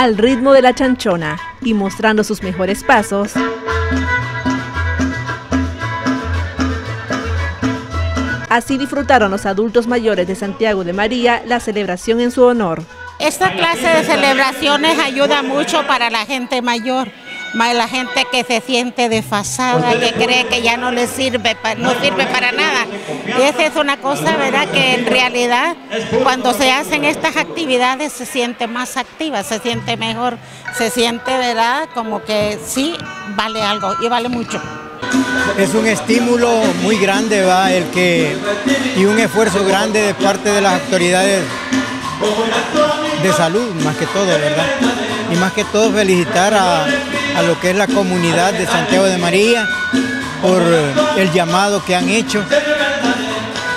al ritmo de la chanchona y mostrando sus mejores pasos. Así disfrutaron los adultos mayores de Santiago de María la celebración en su honor. Esta clase de celebraciones ayuda mucho para la gente mayor la gente que se siente desfasada, que cree que ya no le sirve, no sirve para nada. Y esa es una cosa, ¿verdad? Que en realidad cuando se hacen estas actividades se siente más activa, se siente mejor, se siente, ¿verdad? Como que sí vale algo y vale mucho. Es un estímulo muy grande, va, el que y un esfuerzo grande de parte de las autoridades de salud, más que todo, ¿verdad? Y más que todo felicitar a, a lo que es la comunidad de Santiago de María por el llamado que han hecho,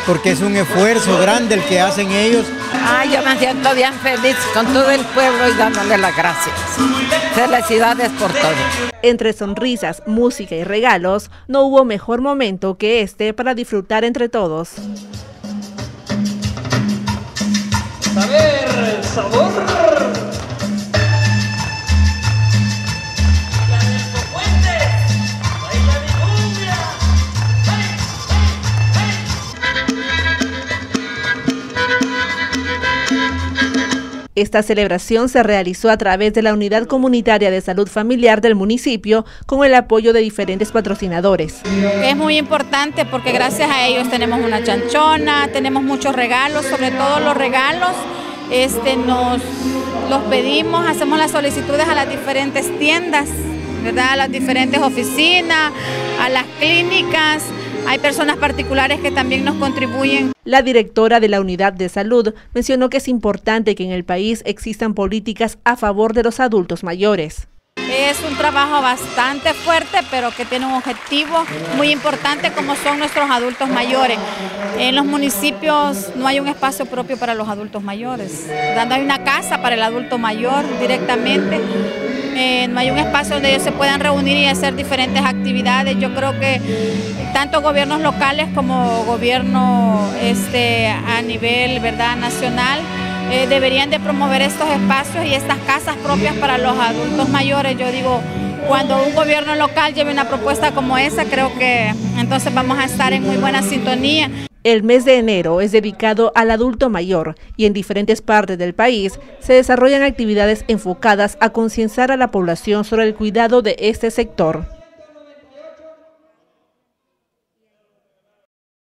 porque es un esfuerzo grande el que hacen ellos. Ah, yo me siento bien feliz con todo el pueblo y dándole las gracias. Felicidades por todo. Entre sonrisas, música y regalos, no hubo mejor momento que este para disfrutar entre todos. Saber, sabor. Esta celebración se realizó a través de la Unidad Comunitaria de Salud Familiar del municipio con el apoyo de diferentes patrocinadores. Es muy importante porque gracias a ellos tenemos una chanchona, tenemos muchos regalos, sobre todo los regalos este, nos los pedimos, hacemos las solicitudes a las diferentes tiendas, ¿verdad? a las diferentes oficinas, a las clínicas, hay personas particulares que también nos contribuyen. La directora de la Unidad de Salud mencionó que es importante que en el país existan políticas a favor de los adultos mayores. Es un trabajo bastante fuerte, pero que tiene un objetivo muy importante como son nuestros adultos mayores. En los municipios no hay un espacio propio para los adultos mayores. No hay una casa para el adulto mayor directamente. No hay un espacio donde ellos se puedan reunir y hacer diferentes actividades. Yo creo que tanto gobiernos locales como gobierno este, a nivel ¿verdad? nacional eh, deberían de promover estos espacios y estas casas propias para los adultos mayores. Yo digo, cuando un gobierno local lleve una propuesta como esa, creo que entonces vamos a estar en muy buena sintonía. El mes de enero es dedicado al adulto mayor y en diferentes partes del país se desarrollan actividades enfocadas a concienciar a la población sobre el cuidado de este sector.